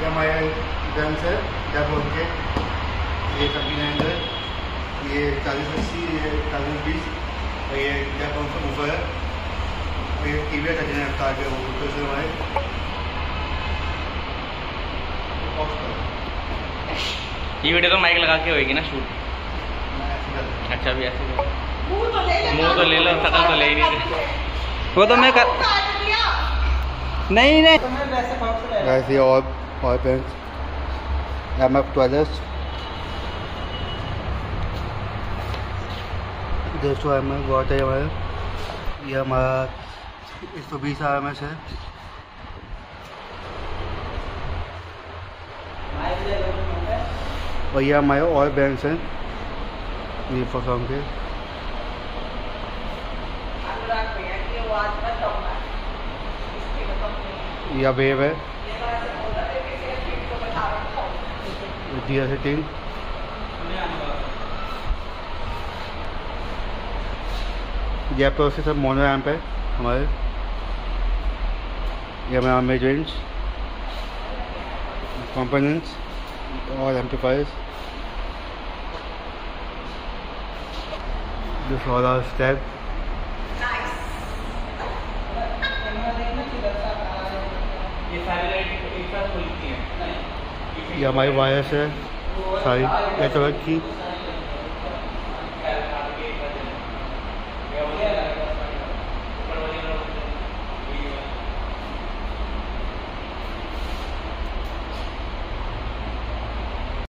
ये हमारे गन्स है क्या बोल के। ये थर्टी नाइन है ये चालीस अस्सी ये चालीस बीस और ये क्या कौन सा ऊपर है? और ये टी वी है? थर्टी नाइन कार के ऊपर से हमारे। ये वीडियो तो माइक लगा के होएगी ना शूट। अच्छा भी ऐसे। मुँह तो ले ले मुँह तो ले लो, शकल तो ले ही नहीं। वो तो मैं कर नहीं नहीं। Guys, ये और और पेंट्स एम एफ़ ट्वेल्व डेढ़ सौ एम एल बहुत है हमारे ये हमारा एक सौ बीस आर एम एस है और ये हमारे और बैंक्स हैं ये के अनुराग भैया की आवाज़ मत दौड़ा इसकी मतलब नहीं। या वेव है ये तो ऐसे बोल रहा है कि सिर्फ़ फिट को बता रहा हूँ डी सेटिंग ये आपका सब मोनो एम्प है, हमारे। ये हमारा मेज रेंज कंपोनेंट्स और amplifiers this all are stag ये सारी एक साथ खुलती ये हमारी वायरस है सारी नेटवर्क की।